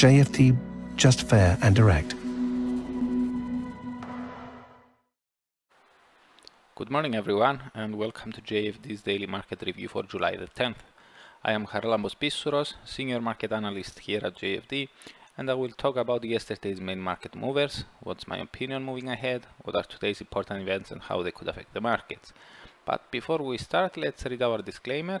JFD, just fair and direct. Good morning everyone and welcome to JFD's daily market review for July the 10th. I am Charalambos Pissouros, senior market analyst here at JFD and I will talk about yesterday's main market movers, what's my opinion moving ahead, what are today's important events and how they could affect the markets. But before we start, let's read our disclaimer.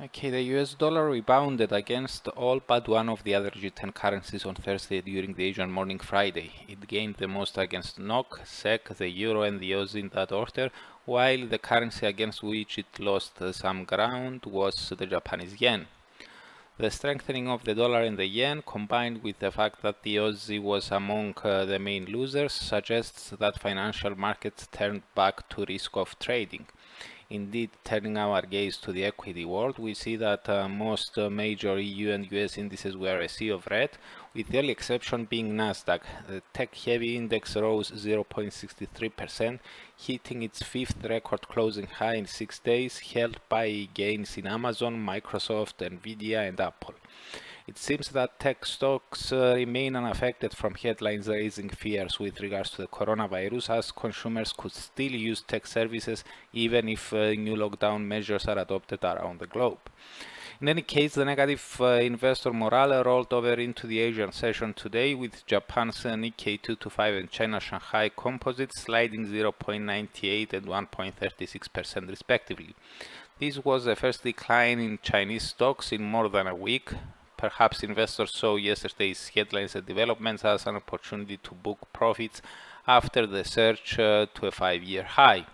Okay, the US dollar rebounded against all but one of the other G10 currencies on Thursday during the Asian morning Friday. It gained the most against NOK, SEK, the Euro and the Aussie in that order, while the currency against which it lost some ground was the Japanese yen. The strengthening of the dollar and the yen, combined with the fact that the Aussie was among uh, the main losers, suggests that financial markets turned back to risk-off trading. Indeed, turning our gaze to the equity world, we see that uh, most uh, major EU and US indices were a sea of red, with the only exception being Nasdaq. The tech-heavy index rose 0.63%, hitting its fifth record closing high in six days, held by gains in Amazon, Microsoft, Nvidia and Apple. It seems that tech stocks uh, remain unaffected from headlines raising fears with regards to the coronavirus as consumers could still use tech services even if uh, new lockdown measures are adopted around the globe. In any case, the negative uh, investor morale rolled over into the Asian session today with Japan's uh, Nikkei 225 and China Shanghai Composite sliding 0.98 and 1.36% respectively. This was the first decline in Chinese stocks in more than a week, Perhaps investors saw yesterday's headlines and developments as an opportunity to book profits after the surge uh, to a five-year high.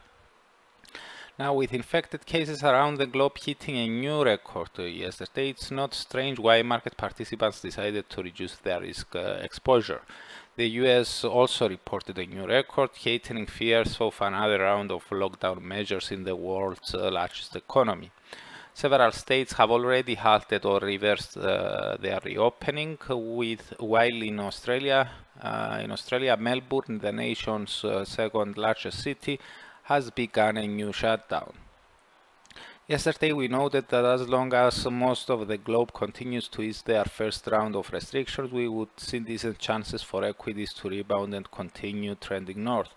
Now, with infected cases around the globe hitting a new record uh, yesterday, it's not strange why market participants decided to reduce their risk uh, exposure. The US also reported a new record, heightening fears of another round of lockdown measures in the world's uh, largest economy. Several states have already halted or reversed uh, their reopening, with while in Australia, uh, in Australia, Melbourne, the nation's uh, second largest city, has begun a new shutdown. Yesterday we noted that as long as most of the globe continues to ease their first round of restrictions, we would see decent chances for equities to rebound and continue trending north.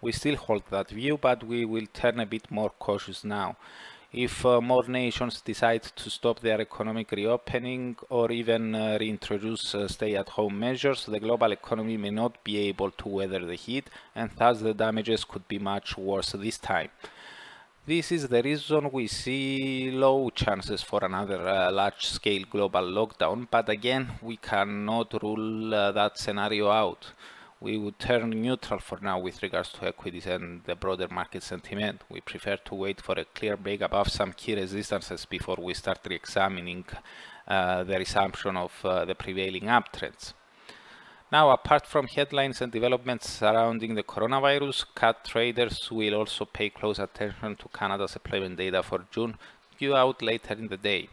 We still hold that view, but we will turn a bit more cautious now if uh, more nations decide to stop their economic reopening or even uh, reintroduce uh, stay-at-home measures, the global economy may not be able to weather the heat and thus the damages could be much worse this time. This is the reason we see low chances for another uh, large-scale global lockdown, but again, we cannot rule uh, that scenario out we would turn neutral for now with regards to equities and the broader market sentiment. We prefer to wait for a clear break above some key resistances before we start re-examining uh, the resumption of uh, the prevailing uptrends. Now, apart from headlines and developments surrounding the coronavirus, CAD traders will also pay close attention to Canada's employment data for June, due out later in the day.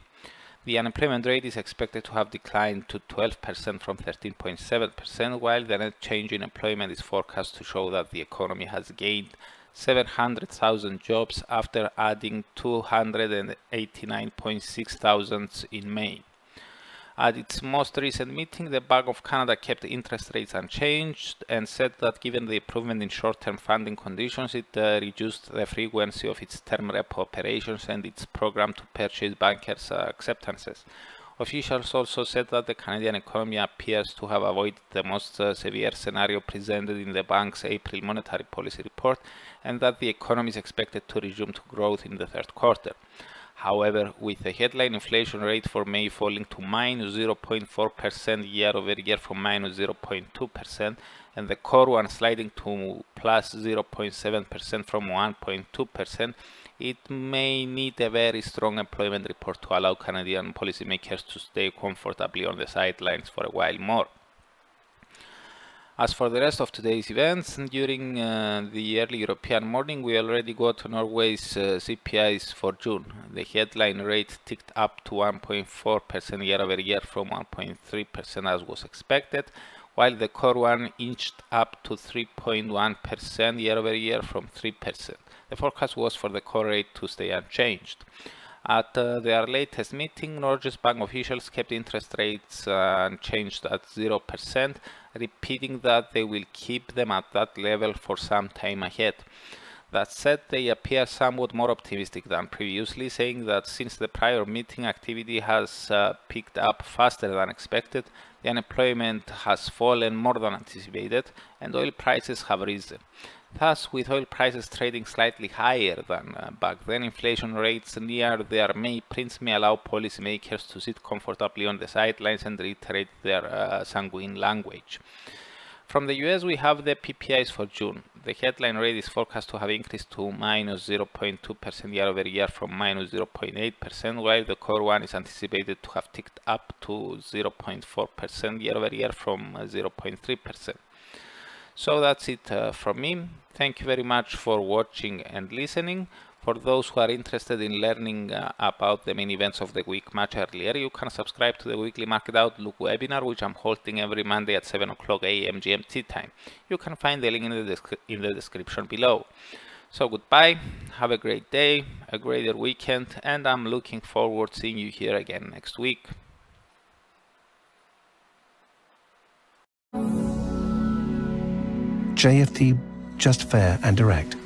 The unemployment rate is expected to have declined to 12% from 13.7%, while the net change in employment is forecast to show that the economy has gained 700,000 jobs after adding 289.6 thousand in May. At its most recent meeting, the Bank of Canada kept interest rates unchanged and said that given the improvement in short-term funding conditions, it uh, reduced the frequency of its term repo operations and its program to purchase bankers' uh, acceptances. Officials also said that the Canadian economy appears to have avoided the most uh, severe scenario presented in the bank's April monetary policy report and that the economy is expected to resume to growth in the third quarter. However, with the headline inflation rate for May falling to minus 0.4% year over year from minus 0.2% and the core one sliding to plus 0.7% from 1.2%, it may need a very strong employment report to allow Canadian policymakers to stay comfortably on the sidelines for a while more. As for the rest of today's events, during uh, the early European morning, we already got Norway's uh, CPIs for June. The headline rate ticked up to 1.4% year over year from 1.3% as was expected, while the core one inched up to 3.1% year over year from 3%. The forecast was for the core rate to stay unchanged. At uh, their latest meeting, Norges Bank officials kept interest rates uh, unchanged at 0%, repeating that they will keep them at that level for some time ahead. That said, they appear somewhat more optimistic than previously, saying that since the prior meeting activity has uh, picked up faster than expected, the unemployment has fallen more than anticipated, and oil prices have risen. Thus, with oil prices trading slightly higher than uh, back then, inflation rates near their May prints may allow policymakers to sit comfortably on the sidelines and reiterate their uh, sanguine language. From the US, we have the PPIs for June. The headline rate is forecast to have increased to minus 0.2% year over year from minus 0.8%, while the core one is anticipated to have ticked up to 0.4% year over year from 0.3%. Uh, so that's it uh, from me. Thank you very much for watching and listening. For those who are interested in learning uh, about the main events of the week much earlier, you can subscribe to the weekly Market Outlook webinar, which I'm holding every Monday at 7 o'clock a.m. GMT time. You can find the link in the, in the description below. So goodbye, have a great day, a greater weekend, and I'm looking forward seeing you here again next week. JFD, just fair and direct.